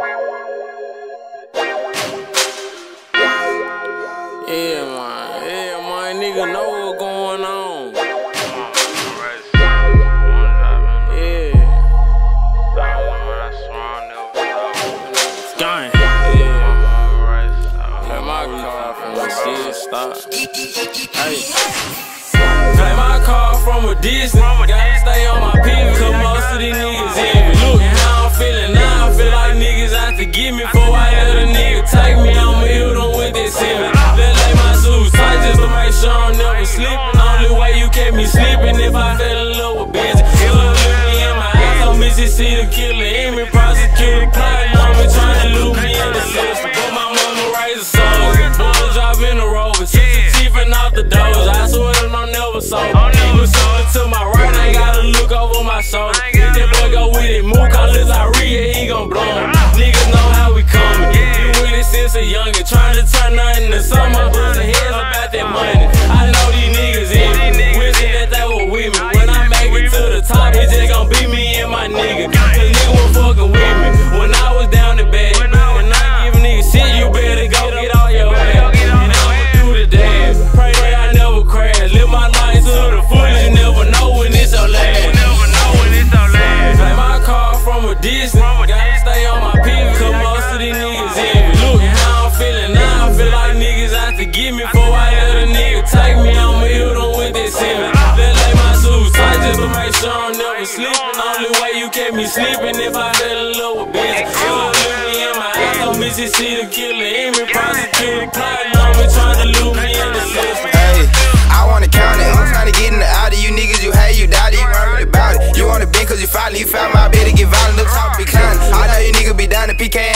Yeah, my, Yeah. Nigga know what's going on. Stop. Hey. Pay my car from a distance. Gotta stay on my pivot. Cause most of these niggas get me. Before I let a nigga take me, I'ma hit them with that seven. Then lay my suit tight just to make sure I'm never slipping. Only way you kept me sleeping if I fell in love with bitch. If look me in my eyes, I'm Mississippi killer, in me prosecutor, plotting on me, trying to loop me in the system. But my mama raised a soul, boys driving the rover, sister chiefing out the doors. I swear that I'm never sober. Even sober to my right, I gotta look over my shoulder. If that boy go with it, move, call this Iria, he gon' blow him. A youngin', trying to turn nothing to summer, but the heads about that money. I know these niggas in me, wishing that they were with me. When I make it to the top, it's just gon' be me and my nigga. Cause nigga was fucking with me when I was down the bad. When I give a nigga shit, you better go get all your ass. And I'ma do the dance. Pray that I never crash. Live my life to the fullest. You never know when it's your last. You never know when it's your last. Play my car from a distance. Gotta stay on my pivot, cause most of these niggas envy. Out get me. Before I let a nigga take me, I'ma hit with that seven. Then lay my suit tight just to make sure I'm never sleeping. Only way you kept me sleeping if I fell in love with bitch. If look me in my eyes, I'm busy see the killer, in me prosecutor, plotting on me, trying to loop me in the system. Hey, I wanna count it. I'm trying to get in the Audi. You niggas, you hate, you it, you really about it. You wanna bend cause you finally you found my bed to get violent. The top be climbing. I know you niggas be down to PK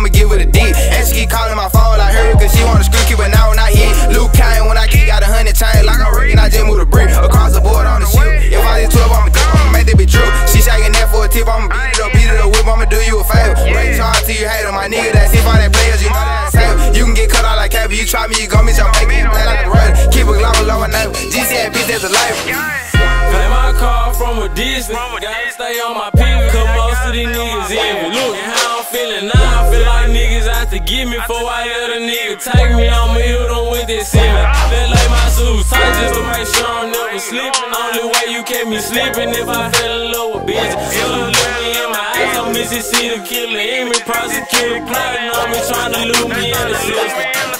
I'ma give it a D. And she keep calling my phone like her, cause she wanna screw keep but now when I hit. Luke Kane, when I kick, got a hundred chain like I'm and I just moved a brick across the board on the ship. If I hit 12, I'ma dip, make that be true. She shaking that for a tip, I'ma beat it up, beat it up, whip, I'ma do you a favor. Break your to you hate 'em, my nigga, that's if all that players, you know that safe. You can get cut out like Cappy, you try me, you gon' miss your make it play like a run. Keep a glove low and name. GC bitch, that's a life. Play my car from a distance. Gotta stay on my pivot, cause most of these niggas envy. Look to get me. Before I let a nigga take me, I'ma hit them with that seven. Then lay my suit tight just to make sure I'm never sleeping. Only way you kept me sleeping if I fell in love with bitch. If look me in my eyes, I'm Mississippi the killer. Me prosecutor, plotting on me, trying to loop me in the system.